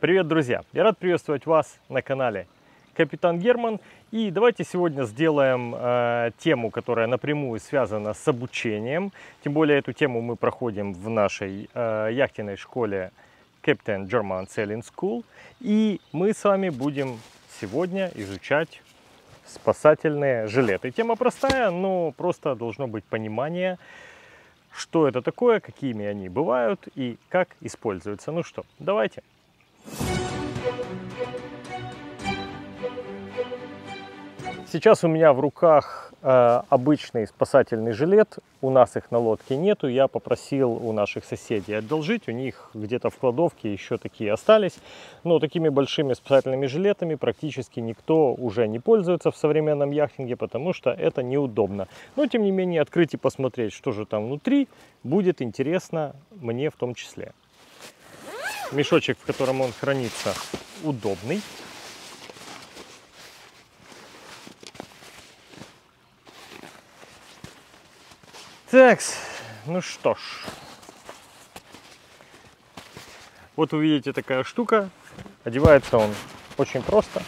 Привет, друзья! Я рад приветствовать вас на канале Капитан Герман. И давайте сегодня сделаем э, тему, которая напрямую связана с обучением. Тем более эту тему мы проходим в нашей э, яхтенной школе Captain German Sailing School. И мы с вами будем сегодня изучать спасательные жилеты. Тема простая, но просто должно быть понимание, что это такое, какими они бывают и как используются. Ну что, давайте. Сейчас у меня в руках э, обычный спасательный жилет. У нас их на лодке нету. Я попросил у наших соседей одолжить. У них где-то в кладовке еще такие остались. Но такими большими спасательными жилетами практически никто уже не пользуется в современном яхтинге, потому что это неудобно. Но тем не менее открыть и посмотреть, что же там внутри, будет интересно мне в том числе. Мешочек, в котором он хранится, удобный. Так, ну что ж. Вот вы видите такая штука. Одевается он очень просто.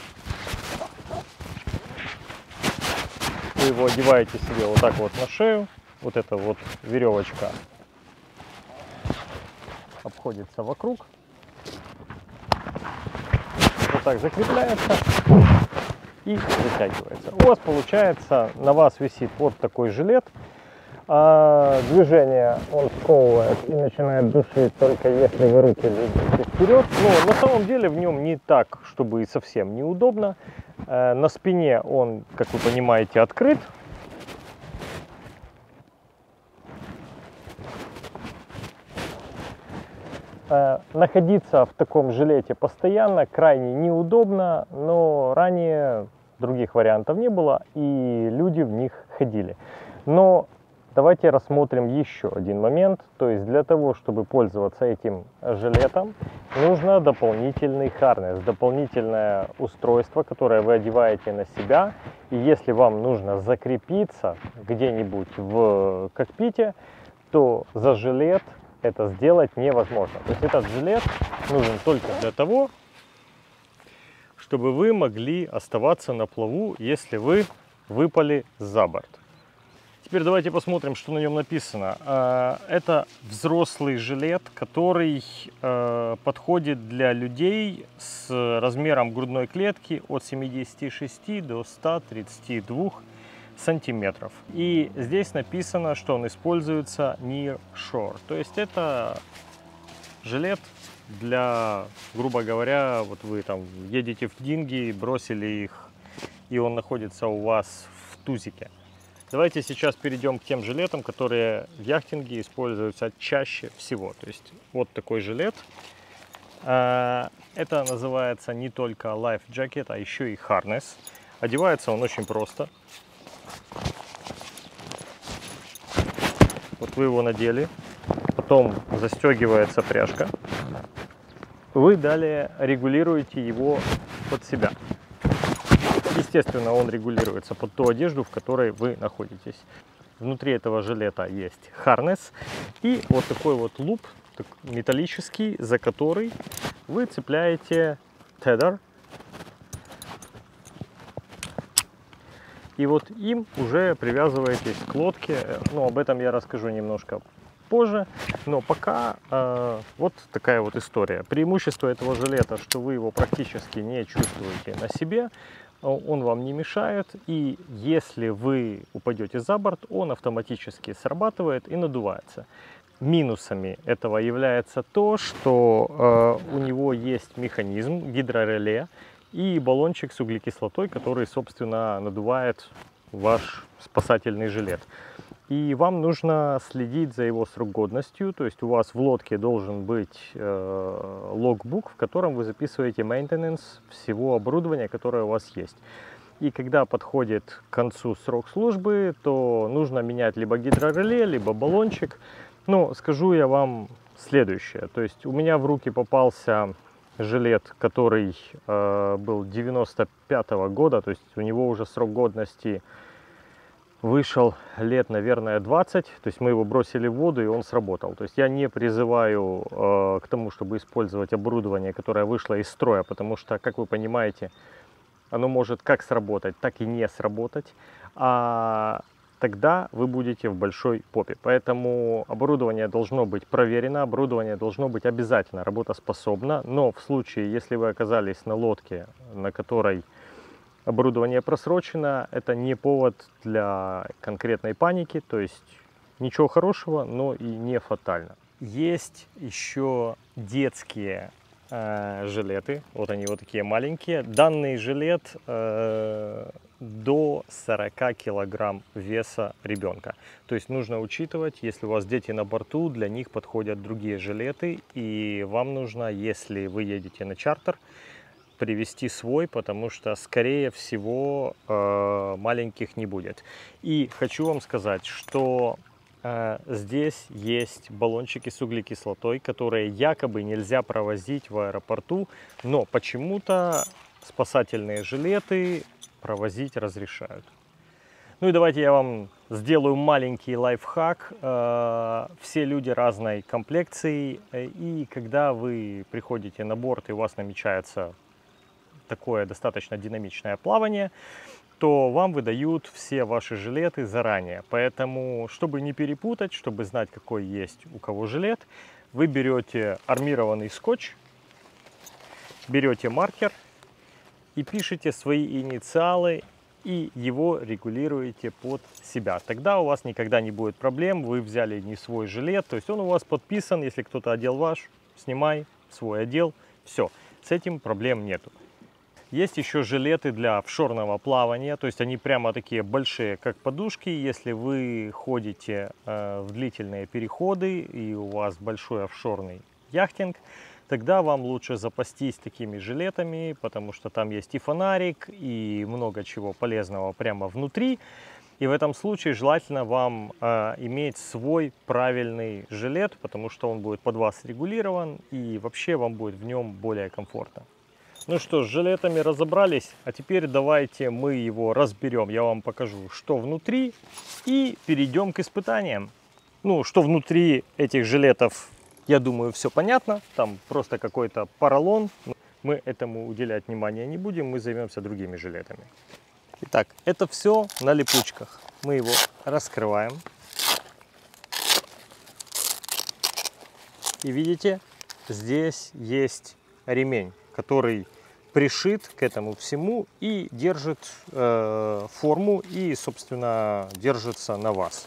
Вы его одеваете себе вот так вот на шею. Вот эта вот веревочка обходится вокруг. Вот так закрепляется и затягивается. У вас получается, на вас висит вот такой жилет а движение он сковывает и начинает душить только если вы руки двигаете вперед. Но на самом деле в нем не так, чтобы совсем неудобно. Э, на спине он, как вы понимаете, открыт. Э, находиться в таком жилете постоянно крайне неудобно, но ранее других вариантов не было и люди в них ходили. Но Давайте рассмотрим еще один момент. То есть для того, чтобы пользоваться этим жилетом, нужно дополнительный харнес, дополнительное устройство, которое вы одеваете на себя. И если вам нужно закрепиться где-нибудь в кокпите, то за жилет это сделать невозможно. То есть этот жилет нужен только для того, чтобы вы могли оставаться на плаву, если вы выпали за борт. Теперь давайте посмотрим, что на нем написано. А, это взрослый жилет, который э, подходит для людей с размером грудной клетки от 76 до 132 сантиметров. И здесь написано, что он используется near shore. То есть это жилет для, грубо говоря, вот вы там едете в динги, бросили их, и он находится у вас в тузике. Давайте сейчас перейдем к тем жилетам, которые в яхтинге используются чаще всего. То есть вот такой жилет. А, это называется не только Life Jacket, а еще и Harness. Одевается он очень просто. Вот вы его надели, потом застегивается пряжка. Вы далее регулируете его под себя. Естественно, он регулируется под ту одежду, в которой вы находитесь. Внутри этого жилета есть харнес и вот такой вот луп металлический, за который вы цепляете тедер. И вот им уже привязываетесь к лодке. Ну, об этом я расскажу немножко позже. Но пока э, вот такая вот история. Преимущество этого жилета, что вы его практически не чувствуете на себе он вам не мешает, и если вы упадете за борт, он автоматически срабатывает и надувается. Минусами этого является то, что э, у него есть механизм гидрореле и баллончик с углекислотой, который, собственно, надувает ваш спасательный жилет и вам нужно следить за его срок годностью, то есть у вас в лодке должен быть э, логбук, в котором вы записываете maintenance всего оборудования, которое у вас есть. И когда подходит к концу срок службы, то нужно менять либо гидрореле, либо баллончик. Ну, скажу я вам следующее. То есть у меня в руки попался жилет, который э, был 95 -го года, то есть у него уже срок годности вышел лет, наверное, 20. То есть мы его бросили в воду, и он сработал. То есть я не призываю э, к тому, чтобы использовать оборудование, которое вышло из строя, потому что, как вы понимаете, оно может как сработать, так и не сработать. А тогда вы будете в большой попе. Поэтому оборудование должно быть проверено, оборудование должно быть обязательно работоспособно. Но в случае, если вы оказались на лодке, на которой оборудование просрочено, это не повод для конкретной паники, то есть ничего хорошего, но и не фатально. Есть еще детские э, жилеты, вот они вот такие маленькие. Данный жилет э, до 40 килограмм веса ребенка. То есть нужно учитывать, если у вас дети на борту, для них подходят другие жилеты, и вам нужно, если вы едете на чартер, привести свой, потому что, скорее всего, э, маленьких не будет. И хочу вам сказать, что э, здесь есть баллончики с углекислотой, которые якобы нельзя провозить в аэропорту, но почему-то спасательные жилеты провозить разрешают. Ну и давайте я вам сделаю маленький лайфхак. Э, все люди разной комплекции, и когда вы приходите на борт и у вас намечается такое достаточно динамичное плавание, то вам выдают все ваши жилеты заранее. Поэтому, чтобы не перепутать, чтобы знать, какой есть у кого жилет, вы берете армированный скотч, берете маркер и пишете свои инициалы и его регулируете под себя. Тогда у вас никогда не будет проблем, вы взяли не свой жилет, то есть он у вас подписан, если кто-то одел ваш, снимай свой отдел, все, с этим проблем нету. Есть еще жилеты для офшорного плавания, то есть они прямо такие большие, как подушки. Если вы ходите э, в длительные переходы и у вас большой офшорный яхтинг, тогда вам лучше запастись такими жилетами, потому что там есть и фонарик, и много чего полезного прямо внутри. И в этом случае желательно вам э, иметь свой правильный жилет, потому что он будет под вас регулирован и вообще вам будет в нем более комфортно. Ну что, с жилетами разобрались, а теперь давайте мы его разберем. Я вам покажу, что внутри, и перейдем к испытаниям. Ну, что внутри этих жилетов, я думаю, все понятно. Там просто какой-то поролон. Мы этому уделять внимания не будем, мы займемся другими жилетами. Итак, это все на липучках. Мы его раскрываем. И видите, здесь есть ремень, который пришит к этому всему и держит э, форму и, собственно, держится на вас.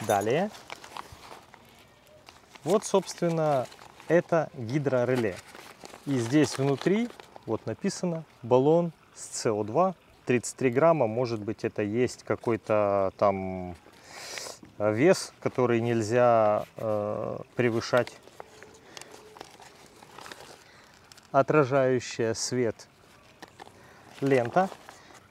Далее, вот, собственно, это гидрореле. И здесь внутри вот написано баллон с СО2 33 грамма. Может быть, это есть какой-то там вес, который нельзя э, превышать отражающая свет лента.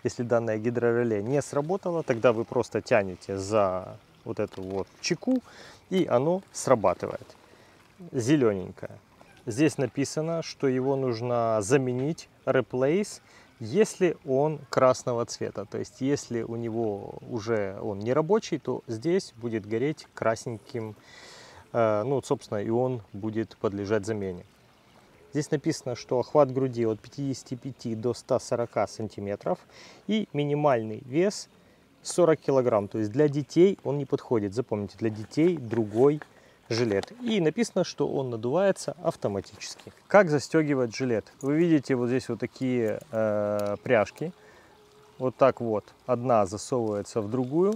Если данное гидрореле не сработало, тогда вы просто тянете за вот эту вот чеку, и оно срабатывает. Зелененькое. Здесь написано, что его нужно заменить, replace, если он красного цвета. То есть, если у него уже он не рабочий, то здесь будет гореть красненьким, э, ну, собственно, и он будет подлежать замене. Здесь написано, что охват груди от 55 до 140 сантиметров и минимальный вес 40 килограмм. То есть для детей он не подходит. Запомните, для детей другой жилет. И написано, что он надувается автоматически. Как застегивать жилет? Вы видите вот здесь вот такие э, пряжки. Вот так вот. Одна засовывается в другую.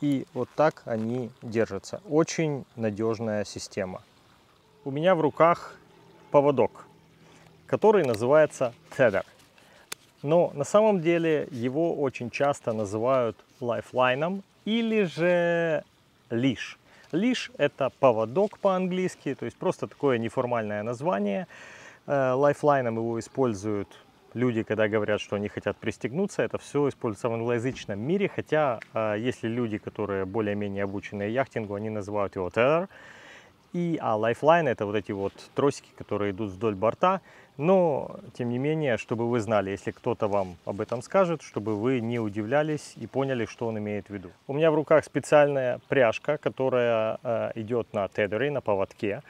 И вот так они держатся. Очень надежная система. У меня в руках поводок, который называется тедер. Но на самом деле его очень часто называют лайфлайном или же лиш. Лиш это поводок по-английски, то есть просто такое неформальное название. Э, лайфлайном его используют люди, когда говорят, что они хотят пристегнуться, это все используется в англоязычном мире, хотя э, если люди, которые более-менее обучены яхтингу, они называют его tether. И, а лайфлайн это вот эти вот тросики, которые идут вдоль борта. Но, тем не менее, чтобы вы знали, если кто-то вам об этом скажет, чтобы вы не удивлялись и поняли, что он имеет в виду. У меня в руках специальная пряжка, которая э, идет на тедере, на поводке.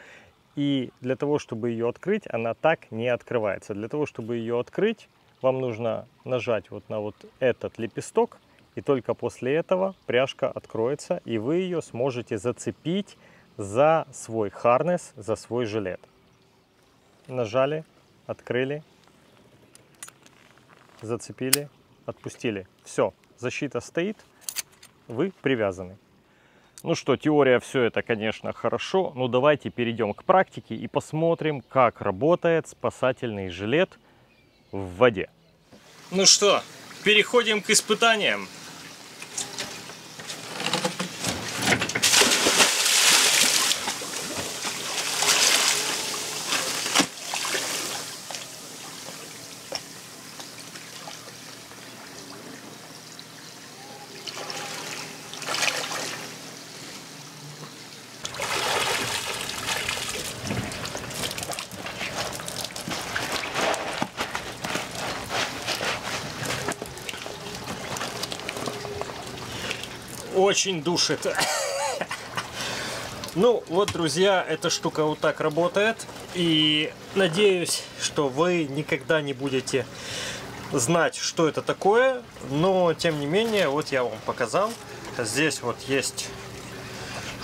И для того, чтобы ее открыть, она так не открывается. Для того, чтобы ее открыть, вам нужно нажать вот на вот этот лепесток, и только после этого пряжка откроется, и вы ее сможете зацепить за свой харнес, за свой жилет. Нажали, открыли, зацепили, отпустили. Все, защита стоит, вы привязаны. Ну что, теория все это, конечно, хорошо, но давайте перейдем к практике и посмотрим, как работает спасательный жилет в воде. Ну что, переходим к испытаниям. Очень душит. Ну вот, друзья, эта штука вот так работает. И надеюсь, что вы никогда не будете знать, что это такое. Но, тем не менее, вот я вам показал. Здесь вот есть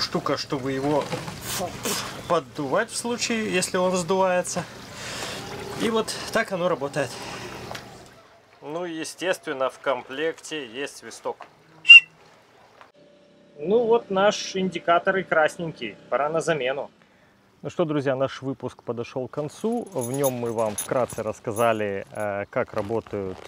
штука, чтобы его поддувать в случае, если он сдувается. И вот так оно работает. Ну, естественно, в комплекте есть свисток. Ну вот наш индикатор и красненький, пора на замену. Ну что, друзья, наш выпуск подошел к концу. В нем мы вам вкратце рассказали, э, как работают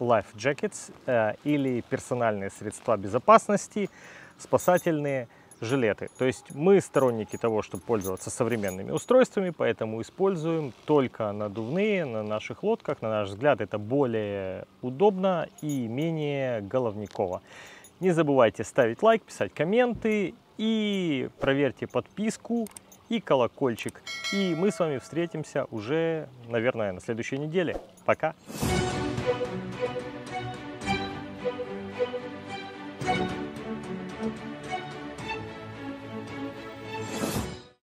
life jackets э, или персональные средства безопасности, спасательные жилеты. То есть мы сторонники того, чтобы пользоваться современными устройствами, поэтому используем только надувные на наших лодках. На наш взгляд, это более удобно и менее головниково. Не забывайте ставить лайк, писать комменты и проверьте подписку и колокольчик. И мы с вами встретимся уже, наверное, на следующей неделе. Пока!